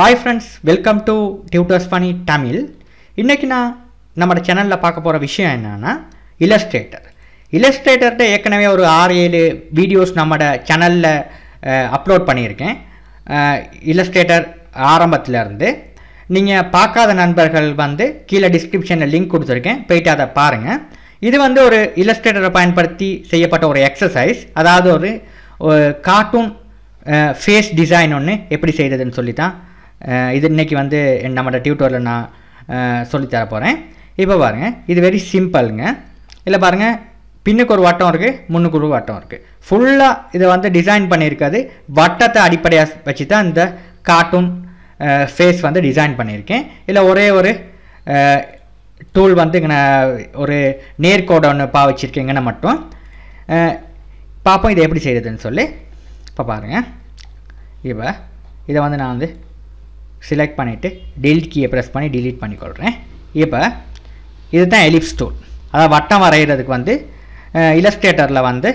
Hi friends welcome to tutors funny Tamil இன்றைக்கி நான் நம்ம சேனலில் பார்க்க போகிற விஷயம் என்னென்னா இல்லஸ்ட்ரேட்டர் இலஸ்ட்ரேட்டர்கிட்ட ஏற்கனவே ஒரு ஆறு ஏழு வீடியோஸ் நம்மளோட சேனலில் அப்லோட் பண்ணியிருக்கேன். இல்லஸ்ட்ரேட்டர் ஆரம்பத்தில் இருந்து நீங்கள் பார்க்காத நண்பர்கள் வந்து கீழே டிஸ்கிரிப்ஷனில் லிங்க் கொடுத்துருக்கேன். போயிட்டு அதை பாருங்கள் இது வந்து ஒரு இல்லஸ்ட்ரேட்டரை பயன்படுத்தி செய்யப்பட்ட ஒரு எக்ஸசைஸ் அதாவது ஒரு கார்ட்டூன் ஃபேஸ் டிசைன் ஒன்று எப்படி செய்கிறதுன்னு சொல்லி தான் இது இன்னைக்கு வந்து நம்மளோட டியூட்டோரில் நான் சொல்லித்தர போகிறேன் இப்போ பாருங்கள் இது வெரி சிம்பிளுங்க இல்லை பாருங்கள் பின்னுக்கு ஒரு வட்டம் இருக்குது முன்னுக்கு ஒரு வட்டம் இருக்குது ஃபுல்லாக இதை வந்து டிசைன் பண்ணியிருக்காது. வட்டத்தை அடிப்படையாக வச்சு தான் இந்த கார்ட்டூன் ஃபேஸ் வந்து டிசைன் பண்ணியிருக்கேன். இல்லை ஒரே ஒரு டூல் வந்து இங்கே நான் ஒரு நேர்கோடை ஒன்று பா வச்சுருக்கேங்கன்னு மட்டும் பார்ப்போம் இதை எப்படி செய்கிறதுன்னு சொல்லி. இப்போ பாருங்கள் இப்போ இதை வந்து நான் வந்து செலக்ட் பண்ணிவிட்டு டெலிட் கீயை ப்ரெஸ் பண்ணி delete பண்ணிக்கொள்கிறேன் இப்போ இதுதான் எலிப்ஸ் டூல் அதாவது வட்டம் வரைகிறதுக்கு வந்து இலஸ்ட்ரேட்டரில் வந்து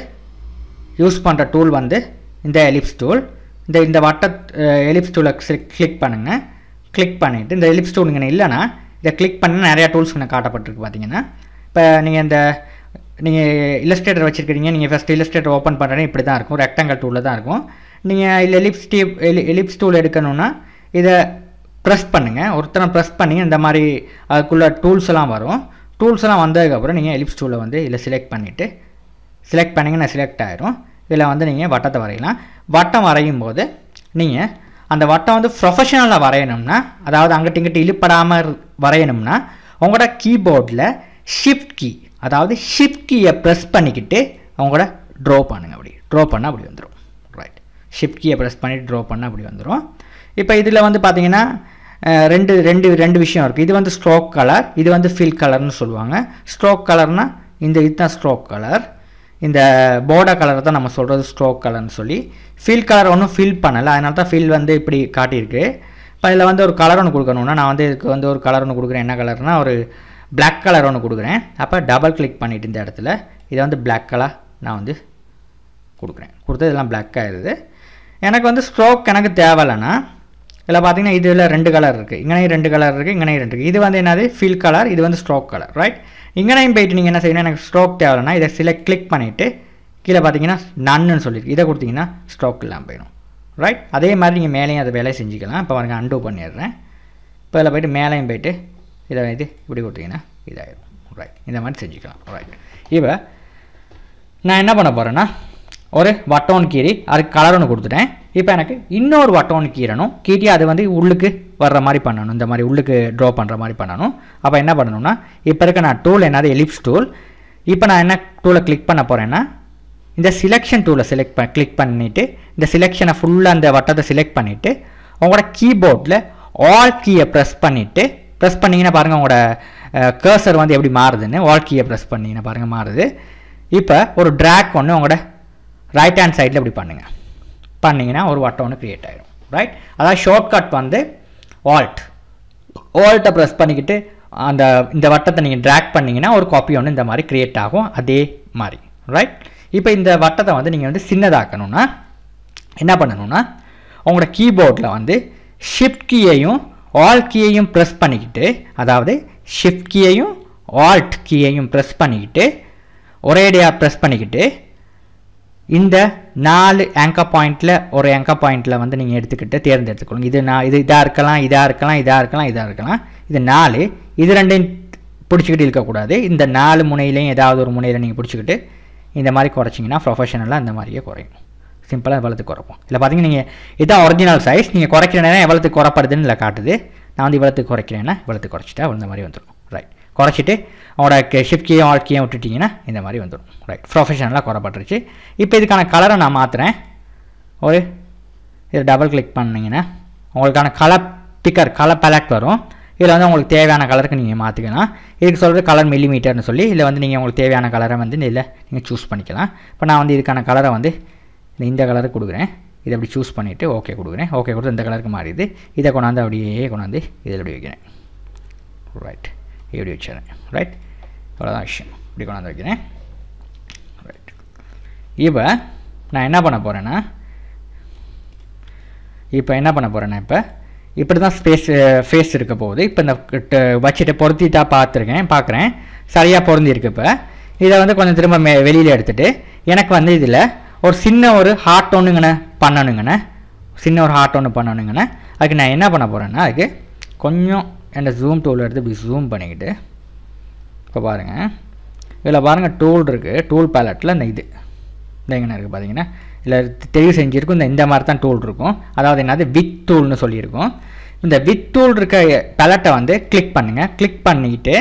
யூஸ் பண்ணுற டூல் வந்து இந்த எலிப்ஸ் டூல் இந்த இந்த வட்ட எலிப்ஸ் டூலை கிளிக் பண்ணுங்கள் கிளிக் பண்ணிவிட்டு இந்த எலிப்ஸ் டூல் இங்கே இல்லைன்னா இதை கிளிக் பண்ணால் நிறையா டூல்ஸ் இங்கே காட்டப்பட்டிருக்கு பார்த்தீங்கன்னா இப்போ நீங்கள் இந்த நீங்கள் இலஸ்ட்ரேட்டர் வச்சுருக்கீங்க நீங்கள் ஃபஸ்ட் இலஸ்ட்ரேட்டர் ஓப்பன் பண்ணுறேன்னு இப்படி தான் இருக்கும். ரெக்டாங்கல் டூலில் தான் இருக்கும். நீங்கள் இல்லை எலிப்ஸ் டீ எலிப்ஸ் டூல் எடுக்கணும்னா இதை ப்ரெஸ் பண்ணுங்கள் ஒருத்தனை ப்ரெஸ் பண்ணி இந்த மாதிரி அதுக்குள்ளே டூல்ஸ் எல்லாம் வரும். டூல்ஸ் எல்லாம் வந்ததுக்கப்புறம் நீங்கள் எலிப்ஸ் டூலை வந்து இதில் செலக்ட் பண்ணிவிட்டு செலக்ட் பண்ணிங்கன்னா செலக்ட் ஆயிரும். இதில் வந்து நீங்கள் வட்டத்தை வரையலாம். வட்டம் வரையும் போது நீங்கள் அந்த வட்டம் வந்து ப்ரொஃபஷனலாக வரையணும்னா அதாவது அங்கிட்ட இங்கிட்ட இழுப்படாமல் வரையணும்னா உங்களோட கீபோர்டில் ஷிஃப்ட் கீ அதாவது ஷிஃப்ட் கீயை ப்ரெஸ் பண்ணிக்கிட்டு அவங்களோட ட்ரா பண்ணுங்கள் அப்படி. ட்ரா பண்ணால் அப்படி வந்துடும் ரைட் ஷிஃப்ட் கீயை ப்ரெஸ் பண்ணி ட்ரா பண்ணால் அப்படி வந்துடும் இப்போ இதில் வந்து பார்த்தீங்கன்னா ரெண்டு ரெண்டு ரெண்டு விஷயம் இருக்குது இது வந்து ஸ்ட்ரோக் கலர் இது வந்து ஃபில் கலர்னு சொல்லுவாங்க. ஸ்ட்ரோக் கலர்னால் இந்த இதுதான் ஸ்ட்ரோக் கலர் இந்த போர்டா கலர் தான் நம்ம சொல்கிறது ஸ்ட்ரோக் கலர்னு சொல்லி. ஃபில் கலர் ஒன்றும் ஃபில் பண்ணலை. அதனால தான் ஃபில் வந்து இப்படி காட்டியிருக்கு. இப்போ இதில் வந்து ஒரு கலர் ஒன்று கொடுக்கணும்னா நான் வந்து இதுக்கு வந்து ஒரு கலர் ஒன்று கொடுக்குறேன். என்ன கலர்னால் ஒரு பிளாக் கலர் ஒன்று கொடுக்குறேன். அப்போ டபுள் கிளிக் பண்ணிவிட்டு இந்த இடத்துல இதை வந்து பிளாக் கலர் நான் வந்து கொடுக்குறேன். கொடுத்து இதெல்லாம் பிளாக் ஆயிடுது. எனக்கு வந்து ஸ்ட்ரோக் எனக்கு தேவையில்லைன்னா இதில் பார்த்தீங்கன்னா இதில் ரெண்டு கலர் இருக்குது இங்கனையும் ரெண்டு கலர் இருக்குது இங்கனையும் ரெண்டு இருக்குது இது வந்து என்னது? ஃபில் கலர் இது வந்து ஸ்ட்ரோக் கலர் ரைட் இங்கனையும் போயிட்டு நீங்கள் என்ன செய்யணும்? எனக்கு ஸ்ட்ரோக் தேவைன்னா இதை செலக்ட் கிளிக் பண்ணிவிட்டு கீழே பார்த்தீங்கன்னா நன்னு சொல்லியிருக்கு இதை கொடுத்தீங்கன்னா ஸ்ட்ரோக் இல்லாமல் போயிடும் ரைட் அதே மாதிரி நீங்கள் மேலேயும் அதை வேலையை செஞ்சுக்கலாம். இப்போ பாருங்க அண்டூ பண்ணிடுறேன். இப்போ இதில் போயிட்டு மேலேயும் போயிட்டு இதை இது இப்படி கொடுத்தீங்கன்னா இதாயிடும் ரைட் இந்த மாதிரி செஞ்சுக்கலாம் ரைட் இப்போ நான் என்ன பண்ண போகிறேன்னா ஒரு வட்டோன் கீரி அதுக்கு கலர் ஒன்று கொடுத்துட்டேன். இப்போ எனக்கு இன்னொரு வட்டம்னு கீறணும். கீட்டி அது வந்து உள்ளுக்கு வர்ற மாதிரி பண்ணணும். இந்த மாதிரி உள்ளுக்கு ட்ரா பண்ணுற மாதிரி பண்ணணும். அப்போ என்ன பண்ணணும்னா இப்போ இருக்க நான் டூல் என்னது? எலிப்ஸ் டூல் இப்போ நான் என்ன டூலை கிளிக் பண்ண போகிறேன்னா இந்த சிலெக்ஷன் டூலை செலக்ட் பண்ண கிளிக் பண்ணிவிட்டு இந்த சிலெக்ஷனை ஃபுல்லாக அந்த வட்டத்தை செலக்ட் பண்ணிவிட்டு உங்களோட கீபோர்டில் ஆல் கீயை ப்ரெஸ் பண்ணிவிட்டு ப்ரெஸ் பண்ணிங்கன்னா பாருங்கள் உங்களோட கர்சர் வந்து எப்படி மாறுதுன்னு ஆல் கீயை ப்ரெஸ் பண்ணிங்கன்னா பாருங்கள் மாறுது. இப்போ ஒரு ட்ராக் ஒன்று உங்களோட ரைட் ஹேண்ட் சைடில் இப்படி பண்ணுங்கள் பண்ணிங்கன்னா ஒரு வட்டம் ஒன்று க்ரியேட் ஆகிடும் ரைட் அதாவது ஷார்ட்கட் வந்து ஆல்ட் ஆல்ட்டை ப்ரெஸ் பண்ணிக்கிட்டு அந்த இந்த வட்டத்தை நீங்கள் ட்ராக் பண்ணிங்கன்னா ஒரு காப்பி ஒன்று இந்த மாதிரி க்ரியேட் ஆகும். அதே மாதிரி. ரைட் இப்போ இந்த வட்டத்தை வந்து நீங்கள் வந்து சின்னதாக்கணும்னா என்ன பண்ணணும்னா உங்களோட கீபோர்டில் வந்து ஷிஃப்ட் கீயையும் ஆல் கீயையும் ப்ரெஸ் பண்ணிக்கிட்டு அதாவது ஷிஃப்ட் கீயையும் ஆல்ட் கீயையும் ப்ரெஸ் பண்ணிக்கிட்டு ஒரேடியாக ப்ரெஸ் பண்ணிக்கிட்டு இந்த நாலு ஆங்கர் பாயிண்டில் ஒரு ஆங்கர் பாயிண்டில் வந்து நீங்கள் எடுத்துக்கிட்டு தேர்ந்தெடுத்துக்கணும் இது நான் இது இதாக இருக்கலாம் இதாக இருக்கலாம் இதாக இருக்கலாம் இதாக இருக்கலாம். இது நாலு. இது ரெண்டையும் பிடிச்சிக்கிட்டு இருக்கக்கூடாது இந்த நாலு முனையிலையும் ஏதாவது ஒரு முனையில் நீங்கள் பிடிச்சிக்கிட்டு இந்த மாதிரி குறைச்சிங்கன்னா ப்ரொஃபஷனலாக அந்த மாதிரியே குறையும். சிம்பிளாக எவ்வளோத்துக்கு குறைப்போம். இல்லை பார்த்தீங்கன்னா நீங்கள் இதான் ஒரிஜினல் சைஸ் நீங்கள் குறைக்கிற நேரம் எவ்வளோத்துக்கு குறைப்படுதுன்னு இல்லை காட்டுது. நான் வந்து இவ்வளோத்துக்கு குறைக்கிறேன்னா இவ்வளோத்துக்கு குறைச்சிட்டா இந்த மாதிரி வந்துடும் குறைச்சிட்டு அவனோட ஷிஃப்ட் கீயும் ஆல் கீயும் விட்டுட்டிங்கன்னா இந்த மாதிரி வந்துடும். ரைட் ப்ரொஃபஷனலாக குறைப்பட்டுருச்சு. இப்போ இதுக்கான கலரை நான் மாற்றுறேன் ஒரு இது டபுள் கிளிக் பண்ணிங்கன்னா உங்களுக்கான கலர் பிக்கர் கலர் பேலட் வரும். இதில் வந்து உங்களுக்கு தேவையான கலருக்கு நீங்கள் மாற்றிக்கலாம் இதுக்கு சொல்கிறது கலர் மில்லிமீட்டர்னு சொல்லி இதில் வந்து நீங்கள் உங்களுக்கு தேவையான கலரை வந்து இதில் நீங்கள் சூஸ் பண்ணிக்கலாம். இப்போ நான் வந்து இதுக்கான கலரை வந்து இந்த- இந்த கலருக்கு கொடுக்குறேன். இதை அப்படி சூஸ் பண்ணிவிட்டு ஓகே கொடுக்குறேன். ஓகே கொடுத்து இந்த கலருக்கு மாறிடுது. இதை கொண்டாந்து அப்படியே கொண்டாந்து இதில் அப்படி வைக்கிறேன். ரைட் இப்படி வச்சுறேன் ரைட் அவ்வளோதான் விஷயம். இப்படி கொண்டாந்து வைக்கிறேன். ரைட் இப்போ நான் என்ன பண்ண போகிறேன்னா இப்போ என்ன பண்ண போகிறேன்னா இப்போ இப்படி தான் ஸ்பேஸ் ஃபேஸ் இருக்க போகுது. இப்போ இந்த கிட்ட வச்சுட்டு பொருத்திட்டா பார்த்துருக்கேன் பார்க்குறேன். சரியாக பொருந்திருக்கு இப்போ. இதை வந்து கொஞ்சம் திரும்ப மே வெளியில் எடுத்துகிட்டு எனக்கு வந்து இதில் ஒரு சின்ன ஒரு ஹார்ட் ஒன்றுங்கண்ணே பண்ணணுங்கண்ணே சின்ன ஒரு ஹார்ட் ஒன்று பண்ணணுங்கண்ணே அதுக்கு நான் என்ன பண்ண போகிறேன்னா அதுக்கு கொஞ்சம் அந்த ஜூம் டூல் எடுத்து இப்படி ஜூம் பண்ணிக்கிட்டு இப்போ பாருங்கள் இதில் பாருங்கள் டூல் இருக்குது டூல் பேலட்டில் இந்த இது. இந்த எங்கே இருக்குது பார்த்தீங்கன்னா இதில் தெளிவு செஞ்சுருக்கும். இந்த இந்த மாதிரி தான் டூல் இருக்கும். அதாவது என்னது? வித் டூல்னு சொல்லியிருக்கோம். இந்த வித் டூல் இருக்க பேலட்டை வந்து கிளிக் பண்ணுங்கள் கிளிக் பண்ணிக்கிட்டு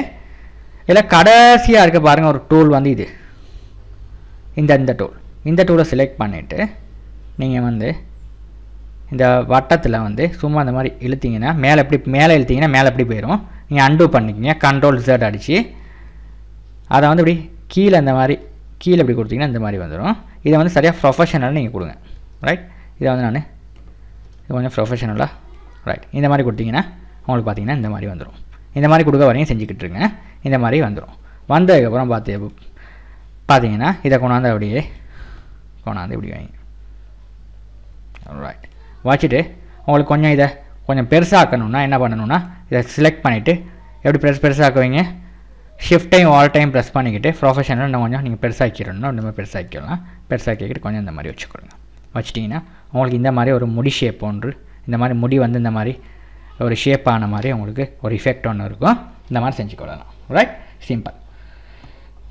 இதில் கடைசியாக இருக்க பாருங்கள் ஒரு டூல் வந்து இது. இந்த இந்த டூல் இந்த டூலை செலக்ட் பண்ணிவிட்டு நீங்கள் வந்து இந்த வட்டத்தில் வந்து சும்மா இந்த மாதிரி இழுத்திங்கன்னா மேலே எப்படி மேலே இழுத்திங்கன்னா மேலே எப்படி போயிடும் நீங்கள் அண்டூ பண்ணிக்கிங்க. கண்ட்ரோல் ரிசர்ட் அடித்து அதை வந்து இப்படி கீழே இந்த மாதிரி கீழே இப்படி கொடுத்தீங்கன்னா இந்த மாதிரி வந்துடும் இதை வந்து சரியாக ப்ரொஃபஷனலாக நீங்கள் கொடுங்க. ரைட் இதை வந்து நான் இது கொஞ்சம் ப்ரொஃபஷனலாக ரைட் இந்த மாதிரி கொடுத்தீங்கன்னா உங்களுக்கு பார்த்தீங்கன்னா இந்த மாதிரி வந்துடும் இந்த மாதிரி கொடுக்க வரையும் செஞ்சுக்கிட்டு இருங்க. இந்த மாதிரி வந்துடும் வந்ததுக்கப்புறம் பார்த்து பார்த்தீங்கன்னா இதை கொண்டாந்து அப்படியே கொண்டாந்து இப்படி வைங்க. ரைட் வச்சுட்டு உங்களுக்கு கொஞ்சம் இதை கொஞ்சம் பெருசாக்கணுன்னா என்ன பண்ணணும்னா இதை செலக்ட் பண்ணிவிட்டு எப்படி பெருசு பெருசாக்குவீங்க? Shift time alt time press பண்ணிக்கிட்டு ப்ரொஃபஷனல் இன்னும் கொஞ்சம் நீங்கள் பெருசாக்கிடணும்னா இந்த மாதிரி பெருசாக்கிடலாம். பெருசாக்கிக்கிட்டு கொஞ்சம் இந்த மாதிரி வச்சுக்கொடுங்க வச்சுட்டிங்கன்னா உங்களுக்கு இந்த மாதிரி ஒரு முடி ஷேப் ஒன்று இந்த மாதிரி முடி வந்து இந்த மாதிரி ஒரு ஷேப் ஆன மாதிரி உங்களுக்கு ஒரு இஃபெக்ட் ஒன்று இருக்கும். இந்த மாதிரி செஞ்சு கொள்ளலாம். ரைட் சிம்பிள்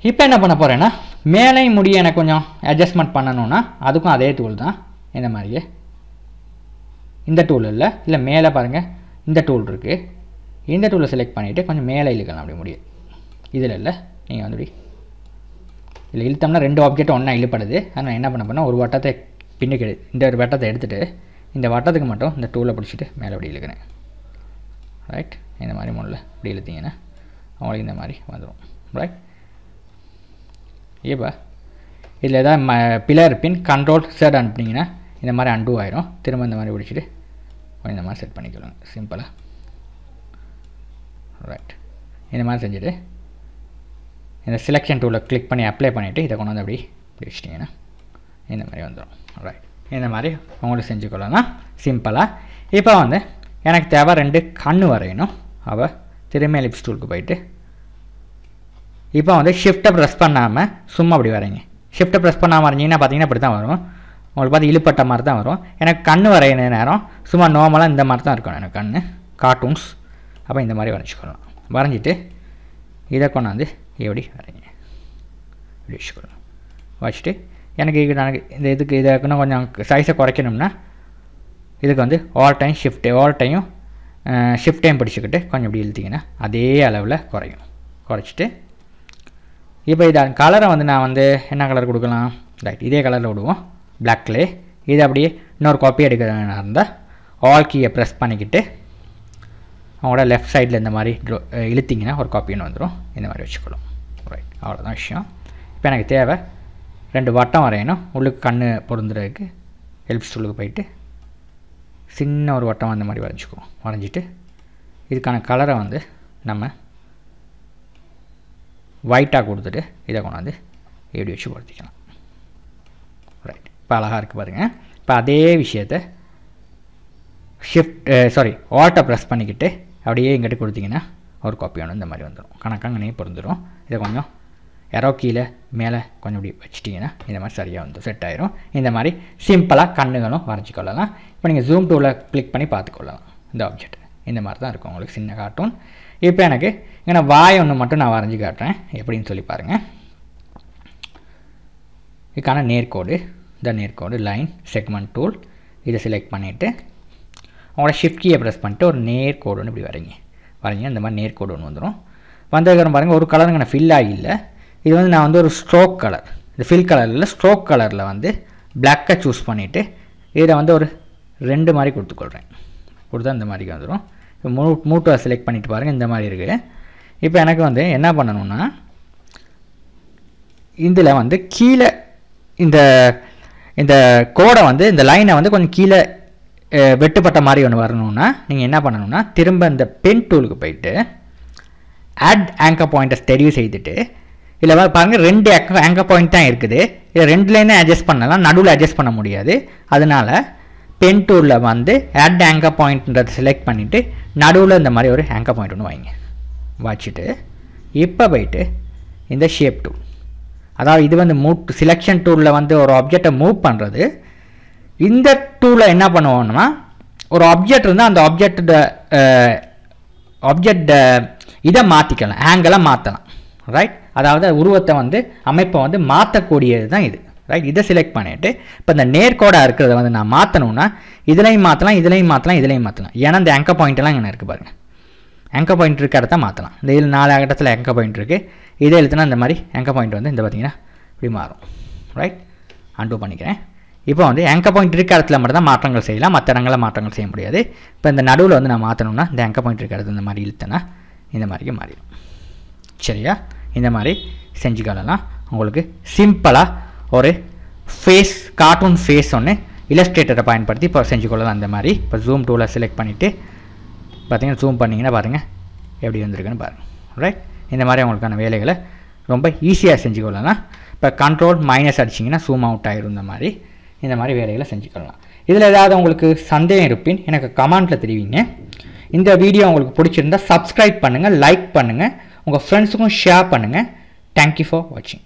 இப்போ என்ன பண்ண போகிறேன்னா மேலே முடியை எனக்கு கொஞ்சம் அட்ஜஸ்ட்மெண்ட் பண்ணணும்னா அதுக்கும் அதே தூள் தான். இந்த மாதிரியே? இந்த டூல் இல்லை. இல்லை மேலே பாருங்கள் இந்த டூல் இருக்குது இந்த டூலை செலக்ட் பண்ணிவிட்டு கொஞ்சம் மேலே இழுக்கலாம் அப்படி முடியும். இதில் இல்லை. நீங்கள் வந்து இதில் இழுத்தோம்னா ரெண்டு ஆப்ஜெக்ட் ஒன்றா இழுப்படுது அதனால் என்ன பண்ண போனால் ஒரு வட்டத்தை பின்னுக்கு எடு இந்த ஒரு வட்டத்தை எடுத்துகிட்டு இந்த வட்டத்துக்கு மட்டும் இந்த டூலை பிடிச்சிட்டு மேலே அப்படி இழுக்கிறேன். ரைட் இந்த மாதிரி முள்ள இப்படி இழுத்தீங்கன்னா அவங்களுக்கு இந்த மாதிரி வந்துடும் ரைட் இப்போ இதில் ஏதாவது ம பிளர் பின் கண்ட்ரோல் செட் அனுப்புனீங்கன்னா இந்த மாதிரி அண்டூ ஆயிரும். திரும்ப இந்த மாதிரி பிடிச்சிட்டு இந்த மாதிரி செட் பண்ணிக்கலாம் சிம்பிளாக ரைட் இந்த மாதிரி செஞ்சுட்டு இந்த செலெக்ஷன் டூலில் கிளிக் பண்ணி அப்ளை பண்ணிவிட்டு இதை கொண்டு வந்து அப்படி இப்படி வச்சிட்டிங்கன்னா இந்த மாதிரி வந்துடும் ரைட் இந்த மாதிரி உங்களுக்கு செஞ்சுக்கொள்ளலாம் சிம்பிளாக இப்போ வந்து எனக்கு தேவை ரெண்டு கண் வரையணும். அவள் திரும்ப லிப்ஸ் டூலுக்கு போயிட்டு இப்போ வந்து ஷிஃப்ட்டை ப்ரெஸ் பண்ணாமல் சும்மா அப்படி வரைங்க. ஷிஃப்ட்டை ப்ரெஸ் பண்ணாமல் வரைஞ்சிங்கன்னா பார்த்தீங்கன்னா இப்படி தான் வரும். உங்களுக்கு பார்த்து இழுப்பட்ட மாதிரி தான் வரும். எனக்கு கண் வரையின நேரம் சும்மா நார்மலாக இந்த மாதிரி தான் இருக்கும் எனக்கு கண் கார்ட்டூன்ஸ் அப்போ இந்த மாதிரி வரைஞ்சிக்கொள்ளலாம் வரைஞ்சிட்டு இதை கொண்டாந்து எப்படி வரைங்க இப்படி வச்சுக்கொள்ளலாம் வச்சுட்டு எனக்கு இது எனக்கு இந்த இதுக்கு இதை இன்னும் கொஞ்சம் சைஸை குறைக்கணும்னா இதுக்கு வந்து alt time shift alt time shift time பிடிச்சிக்கிட்டு கொஞ்சம் இப்படி இழுத்திங்கன்னா அதே அளவில் குறையும். குறைச்சிட்டு இப்போ இதை கலரை வந்து நான் வந்து என்ன கலர் கொடுக்கலாம்? ரைட் இதே கலரில் விடுவோம். பிளாக்லே இது அப்படியே இன்னொரு காப்பி எடுக்கிறதா இருந்தால் ஆல் கீயை ப்ரெஸ் பண்ணிக்கிட்டு அவங்களோட லெஃப்ட் சைடில் இந்த மாதிரி ட்ரோ இழுத்திங்கன்னா ஒரு காப்பின்னு வந்துடும் இந்த மாதிரி வச்சுக்கலாம் ரைட் அவ்வளோதான் விஷயம். இப்போ எனக்கு தேவை ரெண்டு வட்டம் வரையணும். உள்ளுக்கு கண் பொருந்துறதுக்கு ஹெல்ப் ஸ்டூலுக்கு போயிட்டு சின்ன ஒரு வட்டம் அந்த மாதிரி வரைஞ்சிக்குவோம். வரைஞ்சிட்டு இதுக்கான கலரை வந்து நம்ம ஒயிட்டாக கொடுத்துட்டு இதை கொண்டாந்து எப்படி வச்சு பொருத்திக்கலாம் ரைட் இப்போ அழகாக இருக்குது பாருங்கள் இப்போ அதே விஷயத்தை ஷிஃப்ட் சாரி ஆல்ட்டை ப்ரெஸ் பண்ணிக்கிட்டு அப்படியே எங்கிட்ட கொடுத்தீங்கன்னா ஒரு காப்பி ஒன்று இந்த மாதிரி வந்துடும் கணக்கங்கனே பொருந்துடும் இதை கொஞ்சம் யாரோ கீழே மேலே கொஞ்சம் இப்படி வச்சிட்டிங்கன்னா இந்த மாதிரி சரியாக வந்து செட் ஆயிரும். இந்த மாதிரி சிம்பிளாக கண்ணுகளும் வரைஞ்சிக்கொள்ளலாம் இப்போ நீங்கள் ஜூம் டூவில் கிளிக் பண்ணி பார்த்துக்கொள்ளலாம் இந்த ஆப்ஜெக்ட் இந்த மாதிரி தான் இருக்கும். உங்களுக்கு சின்ன கார்ட்டூன் இப்போ எனக்கு ஏன்னா வாய் ஒன்று மட்டும் நான் வரைஞ்சி காட்டுறேன். எப்படின்னு சொல்லி பாருங்கள் இதுக்கான நேர்கோடு இந்த நேர்கோடு லைன் செக்மெண்ட் டூல் இதை செலக்ட் பண்ணிவிட்டு அவங்களோட ஷிஃப்ட் கீயை ப்ரெஸ் பண்ணிட்டு ஒரு நேர்கோடு ஒன்று இப்படி வரீங்க வரீங்க இந்த மாதிரி நேர்கோடு ஒன்று வந்துடும் வந்ததுக்கப்புறம் பாருங்கள் ஒரு கலருங்க நான் ஃபில் ஆகில்ல இது வந்து நான் வந்து ஒரு ஸ்ட்ரோக் கலர் இந்த ஃபில் கலரில் ஸ்ட்ரோக் கலரில் வந்து பிளாக்கை சூஸ் பண்ணிவிட்டு இதில் வந்து ஒரு ரெண்டு மாதிரி கொடுத்துக்கொள்கிறேன் கொடுத்தா இந்த மாதிரி வந்துடும் இப்போ மூ மூட்டை செலக்ட் பண்ணிவிட்டு பாருங்கள் இந்த மாதிரி இருக்குது இப்போ எனக்கு வந்து என்ன பண்ணணும்னா இதில் வந்து கீழே இந்த இந்த கோடை வந்து இந்த லைனை வந்து கொஞ்சம் கீழே வெட்டுப்பட்ட மாதிரி ஒன்று வரணும்னா நீங்கள் என்ன பண்ணணும்னா திரும்ப இந்த பென் டூலுக்கு போயிட்டு ஆட் ஆங்கர் பாயிண்ட்டை தெரிவு செய்துட்டு இதில் பாருங்கள் ரெண்டு ஆங்கர் பாயிண்ட் தான் இருக்குது. இதை ரெண்டுலேயுமே அட்ஜஸ்ட் பண்ணலாம் நடுவில் அட்ஜஸ்ட் பண்ண முடியாது. அதனால பென் டூலில் வந்து ஆட் ஆங்கர் பாயிண்ட்ன்றதை செலக்ட் பண்ணிவிட்டு நடுவில் இந்த மாதிரி ஒரு ஆங்கர் பாயிண்ட் ஒன்று வாங்க. வச்சுட்டு இப்போ போயிட்டு இந்த ஷேப் டூல் அதாவது இது வந்து மூவ் செலெக்ஷன் டூலில் வந்து ஒரு ஆப்ஜெக்டை மூவ் பண்ணுறது இந்த டூலை என்ன பண்ணுவோம்னா ஒரு ஆப்ஜெக்ட் இருந்தால் அந்த ஆப்ஜெக்ட இதை மாற்றிக்கலாம் ஆங்கிளை மாற்றலாம் ரைட் அதாவது உருவத்தை வந்து அமைப்பை வந்து மாற்றக்கூடியது தான் இது. ரைட் இதை செலக்ட் பண்ணிவிட்டு இப்போ இந்த நேர்கோடாக இருக்கிறத வந்து நான் மாற்றணும்னா இதுலையும் மாற்றலாம் இதுலையும் மாற்றலாம் இதுலையும் மாற்றலாம் ஏன்னா இந்த ஆங்கர் பாயிண்ட்லாம் இங்கே இருக்குது பாருங்கள் ஆங்கர் பாயிண்ட் இருக்க இடத்த மாற்றலாம் இந்த இதில் நாலு இடத்துல ஆங்கர் பாயிண்ட் இருக்குது இதை எழுத்துனா இந்த மாதிரி எங்க பாயிண்ட் வந்து இந்த பார்த்தீங்கன்னா இப்படி மாறும். ரைட் அன்டூ பண்ணிக்கிறேன். இப்போ வந்து எங்க பாயிண்ட் இருக்க இடத்துல மட்டும் தான் மாற்றங்கள் செய்யலாம். மற்ற இடங்களில் மாற்றங்கள் செய்ய முடியாது. இப்போ இந்த நடுவில் வந்து நான் மாற்றணும்னா இந்த எங்க பாயிண்ட் இருக்க இடத்துல இந்த மாதிரி இழுத்தேன்னா இந்த மாதிரிக்கு மாறிடும். சரியா? இந்த மாதிரி செஞ்சுக்கலாம் உங்களுக்கு சிம்பிளாக ஒரு ஃபேஸ் கார்ட்டூன் ஃபேஸ் ஒன்று இலஸ்ட்ரேட்டரை பயன்படுத்தி இப்போ செஞ்சுக்கொள்ளலாம் அந்த மாதிரி. இப்போ ஜூம் டூவில் செலக்ட் பண்ணிவிட்டு பார்த்தீங்கன்னா ஜூம் பண்ணிங்கன்னா பாருங்கள் எப்படி வந்திருக்குன்னு பாருங்கள் ரைட் இந்த மாதிரி அவங்களுக்கான வேலைகளை ரொம்ப ஈஸியாக செஞ்சுக்கொள்ளலாம். இப்போ கண்ட்ரோல் மைனஸ் அடிச்சிங்கன்னா ஜூம் அவுட் ஆயிரும் இந்த மாதிரி. இந்த மாதிரி வேலைகளை செஞ்சுக்கொள்ளலாம். இதில் ஏதாவது உங்களுக்கு சந்தேகம் இருப்பின் எனக்கு கமெண்ட்டில் தெரிவிங்க. இந்த வீடியோ உங்களுக்கு பிடிச்சிருந்தா சப்ஸ்கிரைப் பண்ணுங்கள் லைக் பண்ணுங்கள் உங்கள் ஃப்ரெண்ட்ஸுக்கும் ஷேர் பண்ணுங்கள் தேங்க்யூ ஃபார் வாட்சிங்